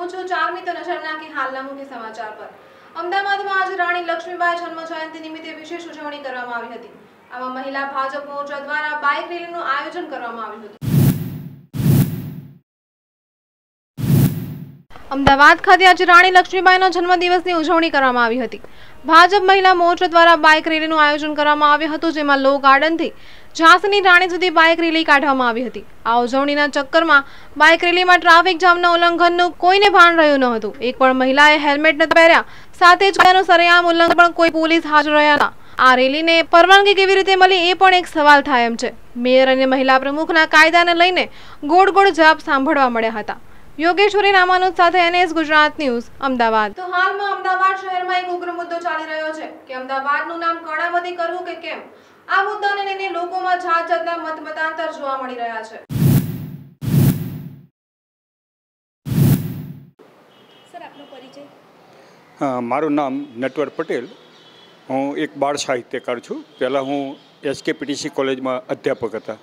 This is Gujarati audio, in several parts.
હું છું ચારમી તો નજર નાખી હાલના મુખ્ય સમાચાર પર. અમદાવાદમાં આજે રાણી લક્ષ્મીબાઈ જન્મ જયંતિ નિમિત્તે વિશેષ ઉજવણી કરવામાં આવી હતી. આમાં મહિલા ભાજપ મોરચા દ્વારા બાઇક રેલીનું આયોજન કરવામાં આવ્યું હતું. અમદાવાદ ખાતે આજે રાણી લક્ષ્મીબાઈના જન્મદિવસની ઉજવણી કરવામાં આવી હતી. ભાજપ મહિલા મોરચા દ્વારા બાઇક રેલીનું આયોજન કરવામાં આવ્યું હતું, જેમાં લો ગાર્ડનથી ઝાંસની રાણી સુધી બાઇક રેલી કાઢવામાં આવી હતી. આ ઉજવણીના ચક્કરમાં બાઇક રેલીમાં ટ્રાફિક જામના ઉલ્લંઘનનું કોઈને ભાન રહ્યું ન હતું. એક પણ મહિલાએ હેલ્મેટ ન પહેર્યા, સાથે જ તેનું સરેઆમ ઉલ્લંઘન પણ કોઈ પોલીસ હાજર રહ્યા હતા આ રેલીને પરવાનગી કેવી રીતે મળી એ પણ એક સવાલ થાય એમ છે. મેયર અને મહિલા પ્રમુખના કાયદાને લઈને ગોળ ગોળ જવાબ સાંભળવા મળ્યા હતા. યોગેશ્વરી રામાનુજ સાથે એનએસ ગુજરાત ન્યૂઝ અમદાવાદ. તો હાલમાં અમદાવાદ શહેરમાં એક ઉગ્ર મુદ્દો ચાલી રહ્યો છે કે અમદાવાદનું નામ કર્ણાવતી કરવું કે કેમ? આ મુદ્દાને લઈને લોકોમાં જાત જાતના મત મતાંતર જોવા મળી રહ્યા છે. સર આપનો પરિચય? મારું નામ નટવર પટેલ. હું એક બાળ સાહિત્યકાર છું. પહેલાં હું એસકેપીટીસી કોલેજમાં અધ્યાપક હતા.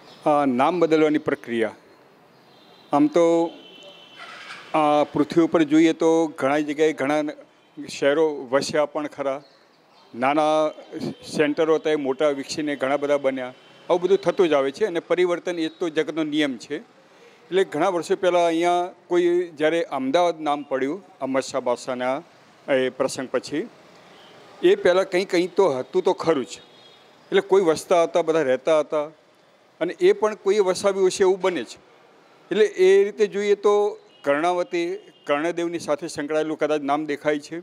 નામ બદલવાની પ્રક્રિયા. આમ તો આ પૃથ્વી ઉપર જોઈએ તો ઘણા જગ્યાએ ઘણા શહેરો વસ્યા પણ ખરા. નાના સેન્ટરો એ મોટા વિકસીને ઘણા બધા બન્યા. આવું બધું થતું જ આવે છે અને પરિવર્તન એ તો જગતનો નિયમ છે. એટલે ઘણા વર્ષો પહેલાં અહીંયા કોઈ જ્યારે અમદાવાદ નામ પડ્યું, અમર શાહ બાદશાહના એ પ્રસંગ પછી, એ પહેલાં કંઈ કંઈ તો હતું તો ખરું જ. એટલે કોઈ વસતા હતા, બધા રહેતા હતા અને એ પણ કોઈએ વસાવ્યું હશે એવું બને છે એટલે એ રીતે જોઈએ તો કર્ણાવતી કર્ણદેવની સાથે સંકળાયેલું કદાચ નામ દેખાય છે.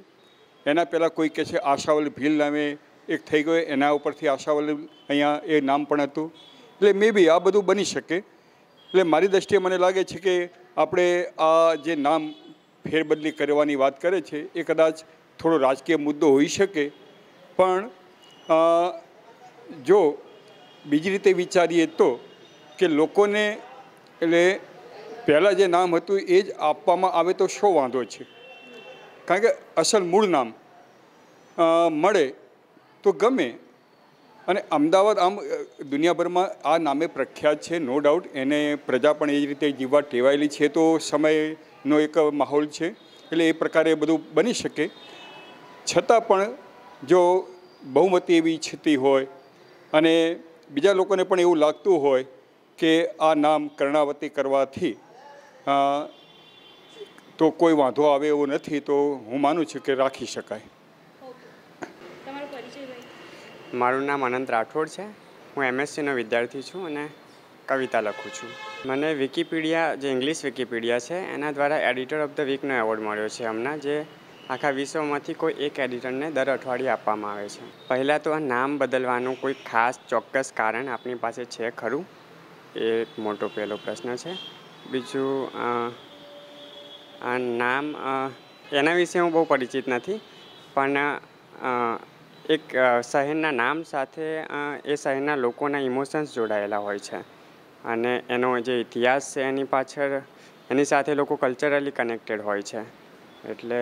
એના પહેલાં કોઈ કહે છે આશાવલ ભીલ નામે એક થઈ ગયો, એના ઉપરથી આશાવલ અહીંયા એ નામ પણ હતું. એટલે મે બી આ બધું બની શકે. એટલે મારી દ્રષ્ટિએ મને લાગે છે કે આપણે આ જે નામ ફેરબદલી કરવાની વાત કરે છે, એ કદાચ થોડો રાજકીય મુદ્દો હોઈ શકે. પણ જો બીજી રીતે વિચારીએ તો કે લોકોને, એટલે પહેલાં જે નામ હતું એ જ આપવામાં આવે તો શો વાંધો છે? કારણ કે અસલ મૂળ નામ મળે તો ગમે. અને અમદાવાદ આમ દુનિયાભરમાં આ નામે પ્રખ્યાત છે નો ડાઉટ એને પ્રજા પણ એ જ રીતે જીવવા ટેવાયેલી છે, તો સમયનો એક માહોલ છે, એટલે એ પ્રકારે બધું બની શકે. છતાં પણ જો બહુમતી એવી ઈચ્છતી હોય અને બીજા લોકોને પણ એવું લાગતું હોય કે આ નામ કર્ણાવતી કરવાથી તો કોઈ વાંધો આવે એવો નથી તો હું માનું છું કે રાખી શકાય. ઓકે તમારો પરિચય ભાઈ મારું નામ અનંત રાઠોડ છે. હું એમએસસીનો વિદ્યાર્થી છું અને કવિતા લખું છું. મને વિકીપીડિયા જે ઇંગ્લિશ વિકીપીડિયા છે એના દ્વારા એડિટર ઓફ ધ વીકનો એવોર્ડ મળ્યો છે હમણાં જે આખા વિશ્વમાંથી કોઈ એક એડિટરને દર અઠવાડિયે આપવામાં આવે છે. પહેલાં તો આ નામ બદલવાનું કોઈ ખાસ ચોક્કસ કારણ આપણી પાસે છે ખરું? એ મોટો પહેલો પ્રશ્ન છે. બીજું નામ એના વિશે હું બહુ પરિચિત નથી, પણ એક શહેરના નામ સાથે એ શહેરના લોકોના ઇમોશન્સ જોડાયેલા હોય છે. અને એનો જે ઇતિહાસ છે એની પાછળ, એની સાથે લોકો કલ્ચરલી કનેક્ટેડ હોય છે. એટલે,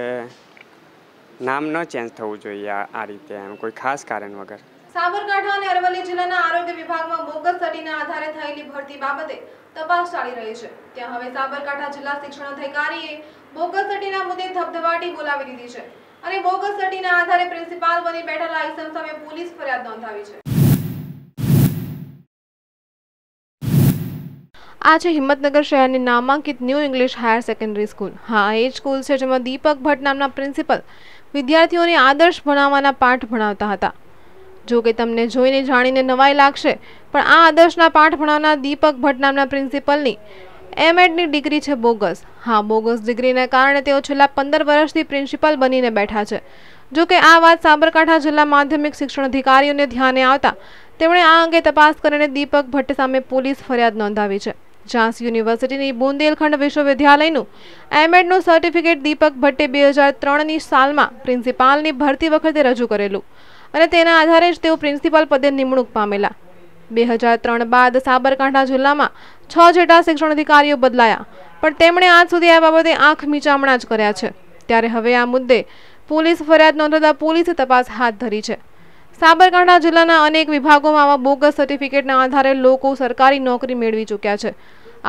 નામ ન ચેન્જ થવું જોઈએ આ રીતે એમ, કોઈ ખાસ કારણ વગર. સાબરકાંઠા અને અરવલ્લી જિલ્લાના આરોગ્ય વિભાગમાં બોગસ સ્ટડીના આધારે થયેલી ભરતી બાબતે તપાસ ચાલી રહી છે. ત્યાં હવે સાબરકાંઠા જિલ્લા શિક્ષણ અધિકારીએ બોગસ સ્ટડીના મુદ્દે ધબધબાટી બોલાવી દીધી છે અને બોગસ સ્ટડીના આધારે પ્રિન્સિપાલ બની બેઠેલા લાયસન્સ સામે પોલીસ ફરિયાદ નોંધાવી છે. આ છે હિંમતનગર શહેરની નામાંકિત new English higher secondary school. હા, એ સ્કૂલ છે જેમાં દીપક ભટ્ટ નામના પ્રિન્સિપલ વિદ્યાર્થીઓને આદર્શ ભણાવવાના પાઠ ભણાવતા હતા. જો કે તમને જોઈને જાણીને નવાઈ લાગશે, પણ આ આદર્શના પાઠ ભણાવનાર દીપક ભટ્ટ નામના પ્રિન્સિપલની એમએડની ડિગ્રી છે બોગસ. હા, બોગસ ડિગ્રીને કારણે તેઓ છેલ્લા પંદર વર્ષથી પ્રિન્સિપલ બનીને બેઠા છે. જો કે આ વાત સાબરકાંઠા જિલ્લા માધ્યમિક શિક્ષણ અધિકારીઓને ધ્યાને આવતા તેમણે આ અંગે તપાસ કરીને દીપક ભટ્ટ સામે પોલીસ ફરિયાદ નોંધાવી છે. ઝાંસી યુનિવર્સિટીની બુંદેલખંડ વિશ્વવિદ્યાલયનું એમએડનું સર્ટિફિકેટ દીપક ભટ્ટે બે હજાર ત્રણની સાલમાં પ્રિન્સિપાલની ભરતી વખતે રજૂ કરેલું. અને તેના આધારે જ તેઓ પ્રિન્સિપાલ પદે નિમણૂક પામેલા. બે હજાર ત્રણ બાદ સાબરકાંઠા જિલ્લામાં છ જેટલા શિક્ષણ અધિકારીઓ બદલાયા, પણ તેમણે આજ સુધી આ બાબતે આંખ મીચામણા જ કર્યા છે. ત્યારે હવે આ મુદ્દે પોલીસ ફરિયાદ નોંધાતા પોલીસે તપાસ હાથ ધરી છે. સાબરકાંઠા જિલ્લાના અનેક વિભાગોમાં આવા બોગસ સર્ટિફિકેટના આધારે લોકો સરકારી નોકરી મેળવી ચૂક્યા છે.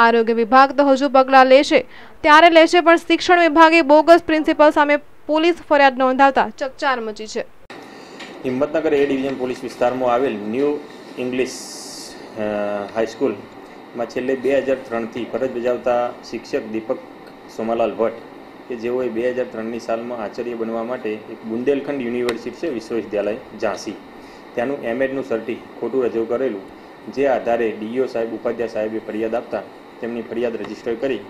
આરોગ્ય વિભાગ તો હજુ પગલાં લેશે, ત્યારે લેશે પણ શિક્ષણ વિભાગે બોગસ પ્રિન્સિપલ સામે પોલીસ ફરિયાદ નોંધાવતા ચકચાર મચી છે. હિંમતનગર એ ડિવિઝન પોલીસ વિસ્તારમાં આવેલ ન્યૂ ઇંગ્લિશ હાઈસ્કૂલમાં છેલ્લે બે હજાર ત્રણથી ફરજ બજાવતા શિક્ષક દીપક સોમાલાલ ભટ્ટ કે જેઓએ બે હજાર ત્રણની સાલમાં આચાર્ય બનવા માટે એક બુંદેલખંડ યુનિવર્સિટી છે વિશ્વવિદ્યાલય ઝાંસી. ત્યાંનું એમએડનું સર્ટી ખોટું રજૂ કરેલું જે આધારે ડીઓ સાહેબ ઉપાધ્યાય સાહેબે ફરિયાદ આપતા તેમની ફરિયાદ રજિસ્ટર કરી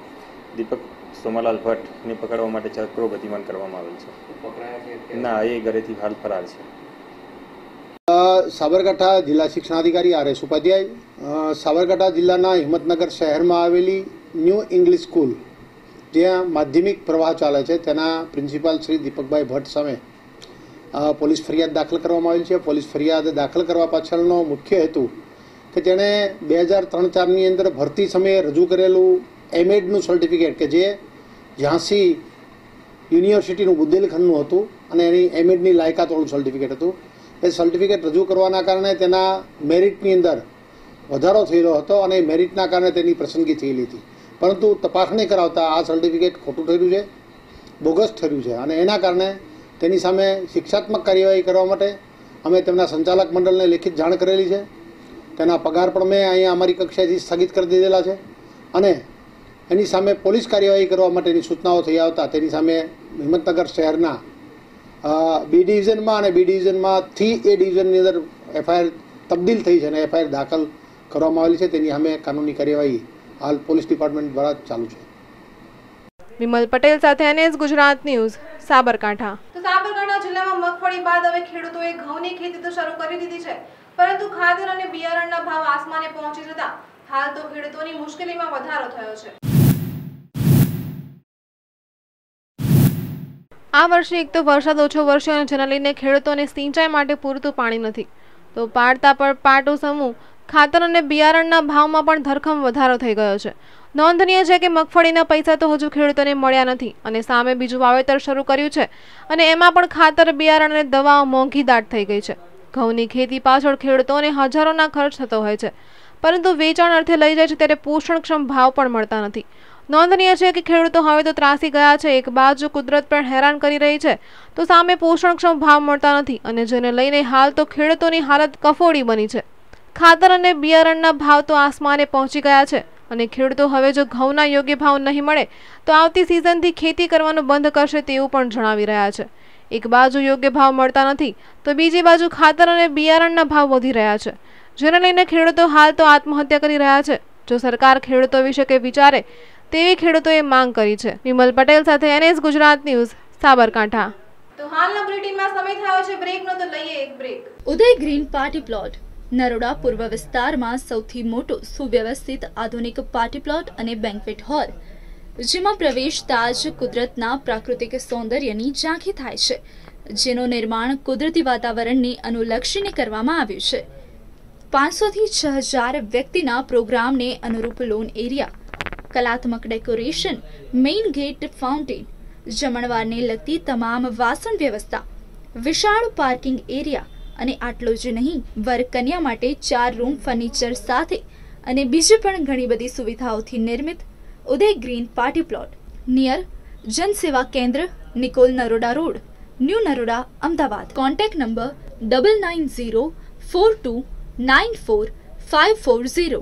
દીપક સોમાલાલ ભટ્ટને પકડવા માટે ચક્રો ગતિમાન કરવામાં આવેલ છે. ના એ ઘરેથી હાલ ફરાર છે. સાબરકાંઠા જિલ્લા શિક્ષણાધિકારી આર એસ ઉપાધ્યાય સાબરકાંઠા જિલ્લાના હિંમતનગર શહેરમાં આવેલી ન્યૂ ઇંગ્લિશ સ્કૂલ, જ્યાં માધ્યમિક પ્રવાહ ચાલે છે. તેના પ્રિન્સિપાલ શ્રી દીપકભાઈ ભટ્ટ સામે પોલીસ ફરિયાદ દાખલ કરવામાં આવેલ છે. પોલીસ ફરિયાદ દાખલ કરવા પાછળનો મુખ્ય હેતુ કે તેણે બે હજાર ત્રણ ચારની અંદર ભરતી સમયે રજૂ કરેલું એમએડનું સર્ટિફિકેટ કે જે ઝાંસી યુનિવર્સિટીનું બુંદેલખંડનું હતું અને એની એમએડની લાયકાતવાળું સર્ટિફિકેટ હતું. એ સર્ટિફિકેટ રજૂ કરવાના કારણે તેના મેરિટની અંદર વધારો થયેલો હતો અને મેરિટના કારણે તેની પસંદગી થયેલી હતી. પરંતુ તપાસણી કરાવતા આ સર્ટિફિકેટ ખોટું થયેલું છે, બોગસ થયું છે અને એના કારણે તેની સામે શિક્ષાત્મક કાર્યવાહી કરવા માટે અમે તેમના સંચાલક મંડળને લેખિત જાણ કરેલી છે. તેના પગાર પણ મેં અહીંયા અમારી કક્ષાએથી સ્થગિત કરી દીધેલા છે અને એની સામે પોલીસ કાર્યવાહી કરવા માટેની સૂચનાઓ થઈ આવતા તેની સામે હિંમતનગર શહેરના બી ડિવિઝનમાં અને બી ડિવિઝનમાંથી એ ડિવિઝનની અંદર એફઆઈઆર તબદીલ થઈ છે અને એફઆઈઆર દાખલ કરવામાં આવેલી છે. તેની સામે કાનૂની કાર્યવાહી હાલ પોલીસ ડિપાર્ટમેન્ટ દ્વારા ચાલુ છે. વિમલ પટેલ સાથે એનએસ ગુજરાત ન્યૂઝ સાબરકાંઠા. તો સાબરકાંઠા જિલ્લામાં મગફળી બાદ હવે ખેડૂતોએ ઘઉંની ખેતી તો શરૂ કરી દીધી છે પરંતુ ખાતર અને બિયારણના ભાવ આસમાને પહોંચી જતા હાલ તો ખેડૂતોની મુશ્કેલીમાં વધારો થયો છે. આ વર્ષે એક તો વરસાદ ઓછો વરસ્યો અને જેના લઈને ખેડૂતોને સિંચાઈ માટે પૂરતું પાણી નથી. તો પાડતા પર પાટો સમૂહ, ખાતર અને બિયારણના ભાવમાં પણ ધરખમ વધારો થઈ ગયો છે. નોંધનીય છે કે મગફળીના પૈસા તો હજુ ખેડૂતોને મળ્યા નથી અને સામે બીજું વાવેતર શરૂ કર્યું છે અને એમાં પણ ખાતર, બિયારણ અને દવાઓ મોંઘી દાટ થઈ ગઈ છે. ઘઉંની ખેતી પાછળ ખેડૂતોને હજારોના ખર્ચ થતો હોય છે. પરંતુ વેચાણ અર્થે લઈ જાય છે ત્યારે પોષણક્ષમ ભાવ પણ મળતા નથી. નોંધનીય છે કે ખેડૂતો હવે તો ત્રાસી ગયા છે. એક બાજુ કુદરત પણ હેરાન કરી રહી છે. તો સામે પોષણક્ષમ ભાવ મળતા નથી અને જેને લઈને હાલ તો ખેડૂતોની હાલત કફોડી બની છે. ખાતર અને બિયારણના ભાવ તો આસમાને પહોંચી ગયા છે અને ખેડૂતો હવે જો ઘઉંના યોગ્ય ભાવ નહીં મળે, તો આવતી સિઝનથી ખેતી કરવાનું બંધ કરશે તેવું પણ જણાવી રહ્યા છે. એક બાજુ યોગ્ય ભાવ મળતા નથી, તો બીજી બાજુ ખાતર અને બિયારણના ભાવ વધી રહ્યા છે. જેને લઈને ખેડૂતો હાલ તો આત્મહત્યા કરી રહ્યા છે. જો સરકાર ખેડૂતો વિશે કંઈ વિચારે તેવી ખેડૂતોએ માંગ કરી છે. વિમલ પટેલ સાથે એનએસ ગુજરાત ન્યૂઝ સાબરકાંઠા. તો હાલના બુલેટિનમાં સમય થયો છે બ્રેકનો તો લઈએ એક break. Uday green party plot. Naroda પૂર્વ વિસ્તારમાં સૌથી મોટો સુવ્યવસ્થિત આધુનિક પાર્ટી પ્લોટ અને બેન્ક્વેટ હોલ જેમાં પ્રવેશતા જ કુદરતના પ્રાકૃતિક સૌંદર્યની ઝાંખી થાય છે જેનું નિર્માણ કુદરતી વાતાવરણને અનુલક્ષીને કરવામાં આવ્યું છે. પાંચસોથી છ હજાર વ્યક્તિના પ્રોગ્રામને અનુરૂપ લોન એરિયા કલાત્મક ડેકોરેશન, મેઇન ગેટ ફાઉન્ટેન, જમણવારને લગતી તમામ વાસણ વ્યવસ્થા, વિશાળ પાર્કિંગ એરિયા અને આટલું જ નહીં વર કન્યા માટે ચાર રૂમ ફર્નિચર સાથે અને બીજી પણ ઘણી બધી સુવિધાઓથી નિર્મિત Uday green party plot. Near જનસેવા કેન્દ્ર, Nikol Naroda road, new Naroda, Ahmedabad. Contact number double nine zero four two nine four five four zero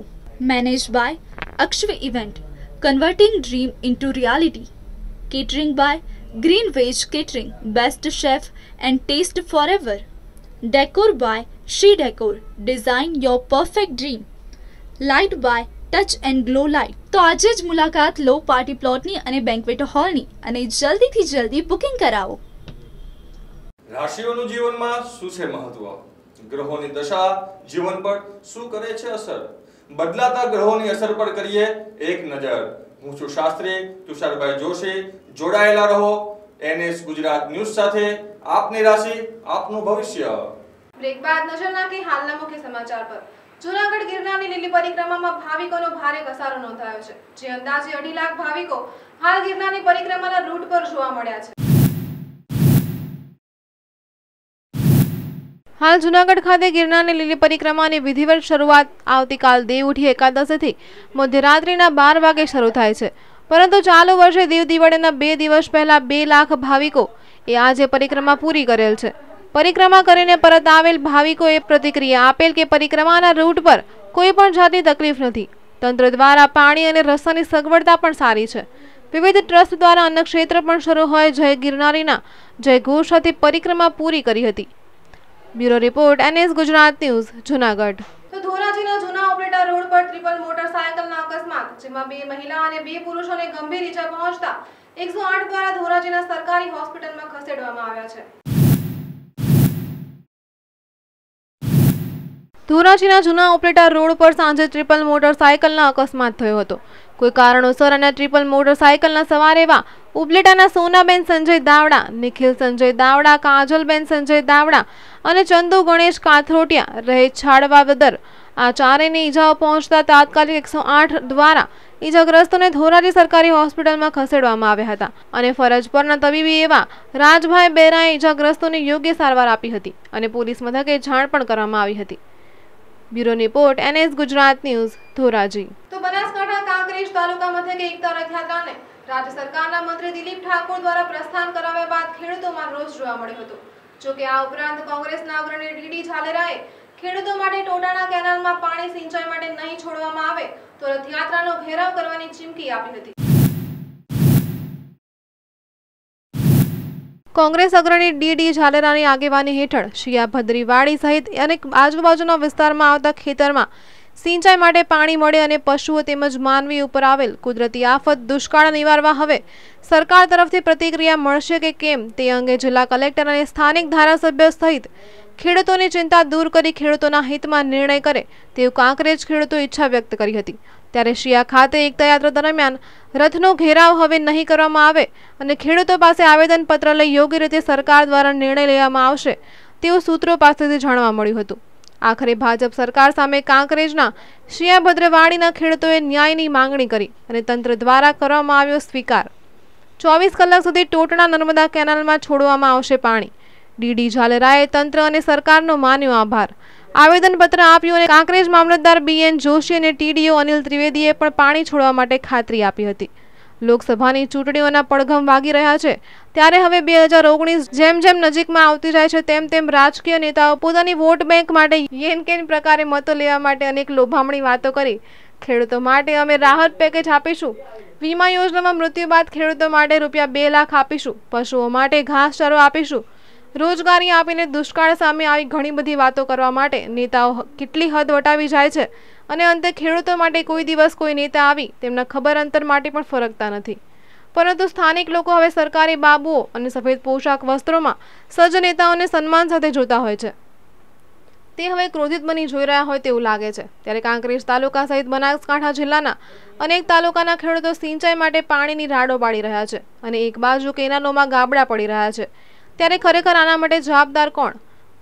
manage by Akshway event converting dream into reality catering by Green Veg Catering, Best Chef and Taste Forever. Decor by She Decor, Design Your Perfect Dream. Light by Touch and Glow Light. તો આજે જ મુલાકાત લો પાર્ટી પ્લોટની અને બેન્ક્વેટ હોલની અને જલ્દીથી જલ્દી બુકિંગ કરાવો રાશિઓનું જીવનમાં શું છે મહત્વ ગ્રહોની દશા જીવન પર શું કરે છે અસર બદલાતા ગ્રહોની અસર પર કરીએ એક નજર. હું છું શાસ્ત્રી તુષારભાઈ જોશી. જોડાયેલા રહો. એનએસ ગુજરાત ન્યૂઝ સાથે આપની રાશિ, આપનું ભવિષ્ય. બ્રેક બાદ નજર નાખી હાલના મુખ્ય સમાચાર પર. જૂનાગઢ ગિરનારની લીલી પરિક્રમામાં ભાવિકોનો ભારે ઘસારો નોંધાયો છે. જે અંદાજે અઢી લાખ ભાવિકો હાલ ગિરનારની પરિક્રમાના રૂટ પર જોવા મળ્યા છે. હાલ જૂનાગઢ ખાતે ગિરનારની લીલી પરિક્રમાની વિધિવત શરૂઆત આવતીકાલ દેવઉઠી એકાદશીથી મધ્યરાત્રિના બાર વાગે શરૂ થાય છે. પરંતુ ચાલુ વર્ષે દેવ દિવાળીના બે દિવસ પહેલા બે લાખ ભાવિકો એ આજે પરિક્રમા પૂરી કરેલ છે. પરિક્રમા કરીને પરત આવેલ ભાવિકોએ પ્રતિક્રિયા આપેલ કે પરિક્રમાના રૂટ પર કોઈ પણ જાતની તકલીફ નથી. તંત્ર દ્વારા પાણી અને રસ્તાની સગવડતા પણ સારી છે. વિવિધ ટ્રસ્ટ દ્વારા અન્ય ક્ષેત્ર પણ શરૂ હોય જય ગિરનારીના જય ઘોષ પરિક્રમા પૂરી કરી હતી. Bureau report NS Gujarat news, Junagadh. તો ધોરાજીના જૂના ઓપરેટર રોડ પર ટ્રિપલ મોટરસાયકલના અકસ્માત, જેમાં બે મહિલા અને બે પુરુષોને ગંભીર ઈજા પહોંચતા એકસો આઠ દ્વારા ધોરાજીના સરકારી હોસ્પિટલમાં ખસેડવામાં આવ્યા છે. ધોરાજીના જૂના ઓપરેટર રોડ પર સાંજે ટ્રિપલ મોટરસાયકલનો અકસ્માત થયો હતો. કોઈ કારણોસર અને ટ્રિપલ મોટરસાયકલના સવાર એવા ઉપલેટાના સોનાબેન સંજય દાવડા, નિખિલ સંજય દાવડા, કાજલબેન સંજય દાવડા અને ચંદુ ગણેશ કાથરોટિયા રહે છાડવાવદર આ ચારેયને ઈજાઓ પહોંચતા તાત્કાલિક એકસો આઠ દ્વારા ઈજાગ્રસ્તોને ધોરાજી સરકારી હોસ્પિટલમાં ખસેડવામાં આવ્યા હતા અને ફરજ પરના તબીબી એવા રાજભાઈ બેરાએ ઈજાગ્રસ્તોને યોગ્ય સારવાર આપી હતી અને પોલીસ મથકે જાણ પણ કરવામાં આવી હતી. Bureau report, NS Gujarat news, Dhoraji. તો બનાસકાંઠા કાંકરેજ તાલુકા મથકે એકતા રથયાત્રાને રાજ્ય સરકારના મંત્રી દિલીપ ઠાકોર દ્વારા પ્રસ્થાન કરાવ્યા બાદ ખેડૂતોમાં રોષ જોવા મળ્યો હતો. જો કે આ ઉપરાંત કોંગ્રેસના અગ્રણી ડીડી ઝાલેરાએ ખેડૂતો માટે ટોટાણા કેનાલમાં પાણી સિંચાઈ માટે નહીં છોડવામાં આવે તો રથયાત્રાનો ઘેરાવ કરવાની ચીમકી આપી હતી. કોંગ્રેસ અગ્રણી ડીડી ઝાલેરાની આગેવાની હેઠળ શિયા ભદ્રીવાડી સહિત અનેક આજુબાજુના વિસ્તારમાં આવતા ખેતરમાં સિંચાઈ માટે પાણી મળે અને પશુઓ તેમજ માનવી ઉપર આવેલ કુદરતી આફત દુષ્કાળ નિવારવા હવે સરકાર તરફથી પ્રતિક્રિયા મળશે કે કેમ તે અંગે જિલ્લા કલેક્ટર અને સ્થાનિક ધારાસભ્ય સહિત ખેડૂતોની ચિંતા દૂર કરી ખેડૂતોના હિતમાં નિર્ણય કરે તેવું કાંકરેજ ખેડૂતો ઈચ્છા વ્યક્ત કરી હતી. ત્યારે શિયા ખાતે એકતા યાત્રા દરમિયાન રથનો ઘેરાવ હવે નહીં કરવામાં આવે અને ખેડૂતો પાસે આવેદનપત્ર લઈ યોગ્ય રીતે સરકાર દ્વારા નિર્ણય લેવામાં આવશે તેવું સૂત્રો પાસેથી જાણવા મળ્યું હતું. આખરે ભાજપ સરકાર સામે કાંકરેજના શિયાભદ્રવાડીના ખેડૂતોએ ન્યાયની માંગણી કરી અને તંત્ર દ્વારા કરવામાં આવ્યો સ્વીકાર. ચોવીસ કલાક સુધી ટોટણા નર્મદા કેનાલમાં છોડવામાં આવશે પાણી. ડીડી ઝાલરાએ તંત્ર અને સરકારનો માન્યો આભાર. આવેદનપત્ર આપ્યું અને કાંકરેજ મામલતદાર બીએન જોશી અને ટીડીઓ અનિલ ત્રિવેદીએ પણ પાણી છોડવા માટે ખાતરી આપી હતી. લોકસભાની ચૂંટણીઓના પડઘમ વાગી રહ્યા છે. ત્યારે હવે બે હજાર ઓગણીસ જેમ જેમ નજીકમાં આવતી જાય છે, તેમ તેમ રાજકીય નેતાઓ પોતાની વોટ બેંક માટે યેનકેન પ્રકારે મતો લેવા માટે અનેક લોભામણી વાતો કરી. ખેડૂતો માટે અમે રાહત પેકેજ આપીશું. વીમા યોજનામાં મૃત્યુ બાદ ખેડૂતો માટે રૂપિયા બે લાખ આપીશું. પશુઓ માટે ઘાસચારો આપીશું. રોજગારી આપીને દુષ્કાળ સામે આવી ઘણી બધી વાતો કરવા માટે નેતાઓ કેટલી હદ વટાવી જાય છે. અને અંતે ખેડૂતો માટે કોઈ દિવસ કોઈ નેતા આવી તેમના ખબર અંતર માટે પણ ફરકતા નથી. પરંતુ સ્થાનિક લોકો હવે સરકારી બાબુઓ અને સફેદ પોશાક વસ્ત્રોમાં સજ્જ નેતાઓને સન્માન સાથે જોતા હોય છે. તે હવે ક્રોધિત બની જોઈ રહ્યા હોય તેવું લાગે છે. ત્યારે કાંકરેજ તાલુકા સહિત બનાસકાંઠા જિલ્લાના અનેક તાલુકાના ખેડૂતો સિંચાઈ માટે પાણીની રાડો પાડી રહ્યા છે અને એક બાજુ કેનાલોમાં ગાબડા પડી રહ્યા છે. ત્યારે ખરેખર આના માટે જવાબદાર કોણ?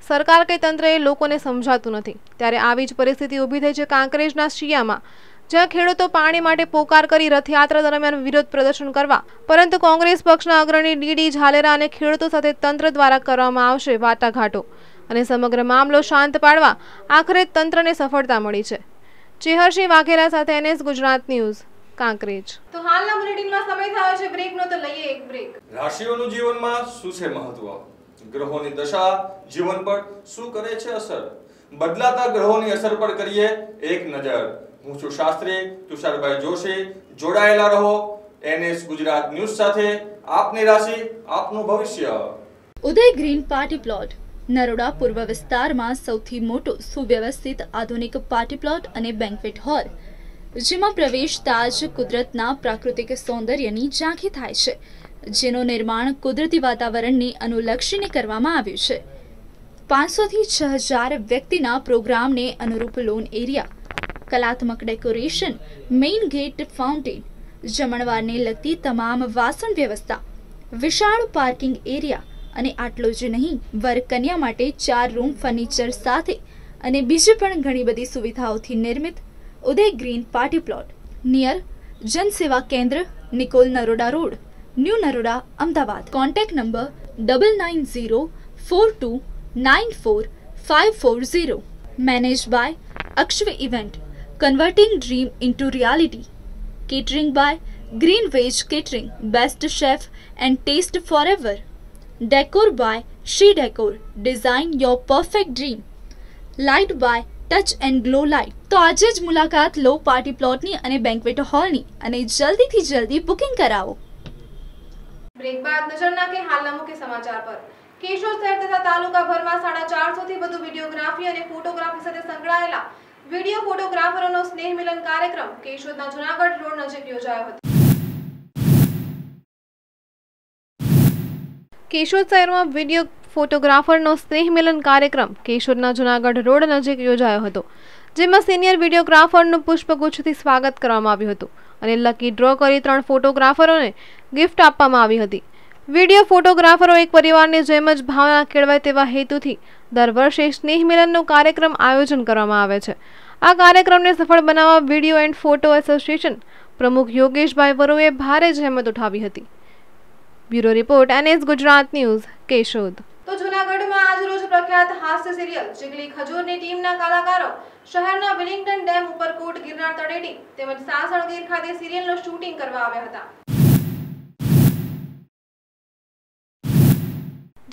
સરકાર કે તંત્ર એ લોકોને સમજાતું નથી. ત્યારે આવી જ પરિસ્થિતિ ઊભી થઈ છે કાંકરેજના શિયામાં. જ્યાં ખેડૂતો પાણી માટે પોકાર કરી રથયાત્રા દરમિયાન વિરોધ પ્રદર્શન કરવા, પરંતુ કોંગ્રેસ પક્ષના અગ્રણી ડીડી ઝાલેરા અને ખેડૂતો સાથે તંત્ર દ્વારા કરવામાં આવશે વાટાઘાટો અને સમગ્ર મામલો શાંત પાડવા આખરે તંત્રને સફળતા મળી છે. ચેહરસિંહ વાઘેલા સાથે એનએસ ગુજરાત ન્યૂઝ. કાંકરેજ. તો હાલના બુલેટિનમાં સમય થયો છે બ્રેકનો તો લઈએ એક બ્રેક. રાશિઓનું જીવનમાં શું છે મહત્વ? ગ્રહોની દશા જીવન પર શું કરે છે અસર? બદલાતા ગ્રહોની અસર પર કરીએ એક નજર. હું છું શાસ્ત્રી તુષારભાઈ જોશી. જોડાયેલા રહો. એનએસ ગુજરાત ન્યૂઝ સાથે આપની રાશિ આપનું ભવિષ્ય. Uday green party plot. Naroda પૂર્વ વિસ્તારમાં સૌથી મોટો સુવ્યવસ્થિત આધુનિક પાર્ટી પ્લોટ અને બેન્ક્વેટ હોલ. જેમાં પ્રવેશતા જ કુદરતના પ્રાકૃતિક સૌંદર્યની ઝાંખી થાય છે, જેનું નિર્માણ કુદરતી વાતાવરણને અનુલક્ષીને કરવામાં આવ્યું છે. પાંચસોથી છ હજાર વ્યક્તિના પ્રોગ્રામને અનુરૂપ લોન એરિયા, કલાત્મક ડેકોરેશન, મેઇન ગેટ ફાઉન્ટેન, જમણવારને લગતી તમામ વાસણ વ્યવસ્થા, વિશાળ પાર્કિંગ એરિયા અને આટલું જ નહીં વર કન્યા માટે ચાર રૂમ ફર્નિચર સાથે અને બીજી પણ ઘણી બધી સુવિધાઓથી નિર્મિત Uday green party plot near જનસેવા કેન્દ્ર Nikol Naroda road new Naroda Ahmedabad contact number double nine zero four two nine four 540. Managed by Akshvi Event, converting dream into reality. Catering by Green Veg Catering, best chef and taste forever. Decor by She Decor, design your perfect dream. Light by touch and glow light. તો આજે જ મુલાકાત લો પાર્ટી પ્લોટની અને બેન્ક્વેટ હોલની અને જલ્દીથી જલ્દી બુકિંગ કરાવો. બ્રેક બાદ નજર નાખે હાલના મુખ્ય સમાચાર પર. કેશોદ શહેર તથા તાલુકાભરમાં સાડા ચારસો થી વધુ વિડીયોગ્રાફી અને ફોટોગ્રાફી સાથે સંકળાયેલા વીડિયો ફોટોગ્રાફરોનો સ્નેહ મિલન કાર્યક્રમ કેશોદના જુનાગઢ રોડ નજીક યોજાયો હતો. કેશોદ શહેરમાં વીડિયો ફોટોગ્રાફરનો સ્નેહ મિલન કાર્યક્રમ કેશોદના જુનાગઢ રોડ નજીક યોજાયો હતો, જેમાં સિનિયર વિડીયોગ્રાફરનું પુષ્પગુચ્છથી સ્વાગત કરવામાં આવ્યું હતું અને લકી ડ્રો કરી ત્રણ ફોટોગ્રાફરોને ગિફ્ટ આપવામાં આવી હતી. વીડિયો ફોટોગ્રાફરો એક પરિવારની જેમ જ ભાવના કેળવાય તેવા હેતુથી દર વર્ષે સ્નેહ મિલનનો કાર્યક્રમ આયોજન કરવામાં આવે છે. આ કાર્યક્રમને સફળ બનાવવા વીડિયો એન્ડ ફોટો એસોસિએશન પ્રમુખ યોગેશભાઈ વરુએ ભારે જહેમત ઉઠાવી હતી. Bureau report NS Gujarat news, Keshod તો જૂનાગઢમાં આજ રોજ પ્રખ્યાત હાસ્ય સિરિયલ ચીગલી ખજૂરની ટીમના કલાકારો શહેરના વિલિંગ્ટન ડેમ ઉપર કોટ ગિરનાર તળેટી તેમજ સાસણગીર ખાતે સિરિયલનું શૂટિંગ કરવા આવ્યા હતા.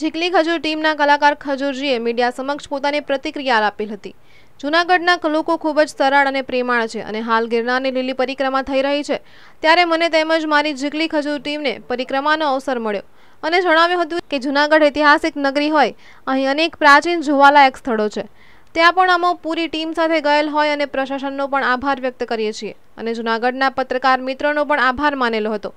જીકલી ખજૂર ટીમના કલાકાર ખજૂરજીએ મીડિયા સમક્ષ પોતાની પ્રતિક્રિયા આપેલ હતી. જૂનાગઢના લોકો ખૂબ જ સરળ અને પ્રેમાળ છે અને હાલ ગિરનારની લીલી પરિક્રમા થઈ રહી છે. ત્યારે મને તેમજ મારી જીગલી ખજૂર ટીમને પરિક્રમાનો અવસર મળ્યો. અને જણાવ્યું હતું કે જૂનાગઢ ઐતિહાસિક નગરી હોય, અહીં અનેક પ્રાચીન જોવાલાયક સ્થળો છે. ત્યાં પણ અમો પૂરી ટીમ સાથે ગયેલ હોય અને પ્રશાસનનો પણ આભાર વ્યક્ત કરીએ છીએ. અને જૂનાગઢના પત્રકાર મિત્રોનો પણ આભાર માનેલો હતો.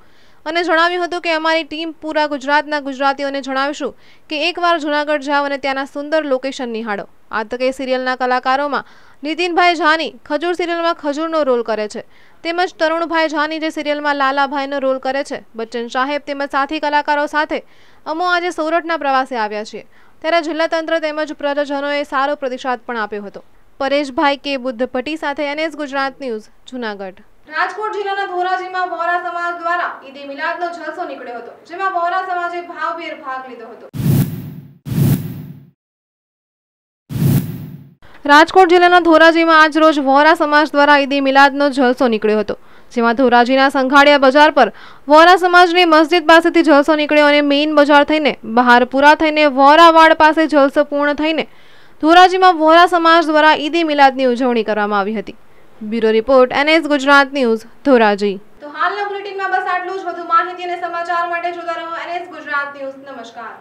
અને જણાવ્યું હતું કે અમારી ટીમ પૂરા ગુજરાતના ગુજરાતીઓને જણાવીશું કે એકવાર જૂનાગઢ જાઓ અને ત્યાંના સુંદર લોકેશન નિહાળો. આ તકે સિરિયલના કલાકારોમાં નીતિનભાઈ જાની ખજૂર સિરિયલમાં ખજૂરનો રોલ કરે છે. તેમજ તરુણભાઈ જાની જે સિરિયલમાં લાલાભાઈનો રોલ કરે છે. બચ્ચન સાહેબ તેમજ સાથી કલાકારો સાથે અમો આજે સોરઠના પ્રવાસે આવ્યા છીએ. ત્યારે જિલ્લા તંત્ર તેમજ પ્રજાજનોએ સારો પ્રતિસાદ પણ આપ્યો હતો. પરેશભાઈ કે બુદ્ધ ભટ્ટી સાથે એનએસ ગુજરાત ન્યૂઝ, જૂનાગઢ. રાજકોટ જિલ્લાના ધોરાજીમાં વોરા સમાજ દ્વારા ઈદે મિલાદનો જલસો નીકળ્યો હતો, જેમાં વોરા સમાજે ભાવભેર ભાગ લીધો હતો. રાજકોટ જિલ્લાના ધોરાજીમાં આજ રોજ વોરા સમાજ દ્વારા ઈદી મિલાદનો જલસો નીકળ્યો હતો, જેમાં ધોરાજીના સંઘાડિયા બજાર પર વોરા સમાજની મસ્જિદ પાસેથી જલસો નીકળ્યો અને મેઇન બજાર થઈને બહાર પૂરા થઈને વોરાવાડ પાસે જલસો પૂર્ણ થઈને ધોરાજીમાં વોરા સમાજ દ્વારા ઈદી મિલાદની ઉજવણી કરવામાં આવી હતી. Bureau report NS Gujarat news, Dhoraji. તો હાલના બુલેટિનમાં બસ આટલું જ. વધુ માહિતી અને સમાચાર માટે જોતા રહો એનએસ ગુજરાત ન્યૂઝ. નમસ્કાર.